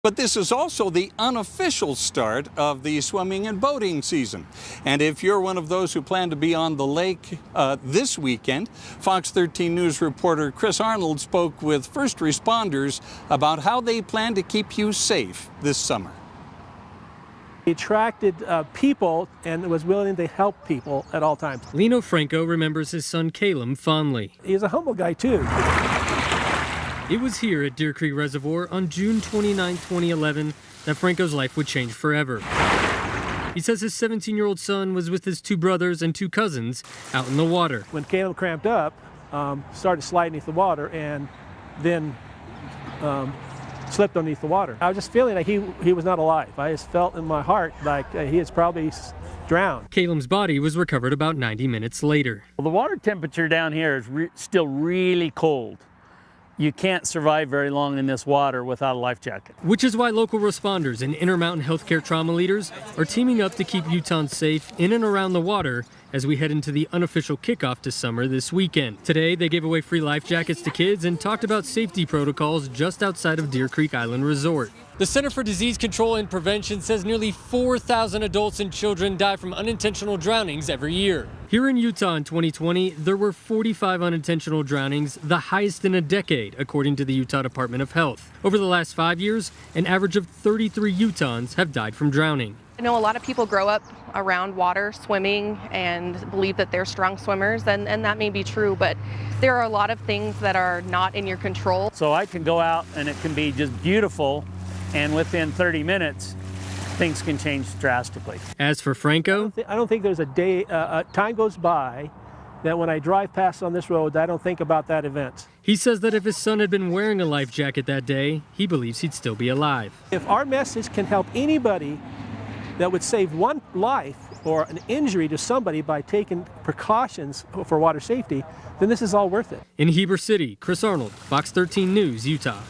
But this is also the unofficial start of the swimming and boating season. And if you're one of those who plan to be on the lake uh, this weekend, Fox 13 News reporter Chris Arnold spoke with first responders about how they plan to keep you safe this summer. He attracted uh, people and was willing to help people at all times. Lino Franco remembers his son Caleb fondly. He's a humble guy, too. It was here at Deer Creek Reservoir on June 29, 2011, that Franco's life would change forever. He says his 17 year old son was with his two brothers and two cousins out in the water. When Caleb cramped up, um, started sliding beneath the water and then um, slipped underneath the water. I was just feeling like he, he was not alive. I just felt in my heart like uh, he is probably drowned. Caleb's body was recovered about 90 minutes later. Well, the water temperature down here is re still really cold you can't survive very long in this water without a life jacket. Which is why local responders and Intermountain Healthcare trauma leaders are teaming up to keep Utahns safe in and around the water as we head into the unofficial kickoff to summer this weekend. Today, they gave away free life jackets to kids and talked about safety protocols just outside of Deer Creek Island Resort. The Center for Disease Control and Prevention says nearly 4,000 adults and children die from unintentional drownings every year. Here in Utah in 2020, there were 45 unintentional drownings, the highest in a decade, according to the Utah Department of Health. Over the last five years, an average of 33 Utahns have died from drowning. I know a lot of people grow up around water swimming and believe that they're strong swimmers, and, and that may be true, but there are a lot of things that are not in your control. So I can go out and it can be just beautiful and within 30 minutes, things can change drastically. As for Franco, I don't, th I don't think there's a day, uh, time goes by that when I drive past on this road, I don't think about that event. He says that if his son had been wearing a life jacket that day, he believes he'd still be alive. If our message can help anybody that would save one life or an injury to somebody by taking precautions for water safety, then this is all worth it. In Heber City, Chris Arnold, Fox 13 News, Utah.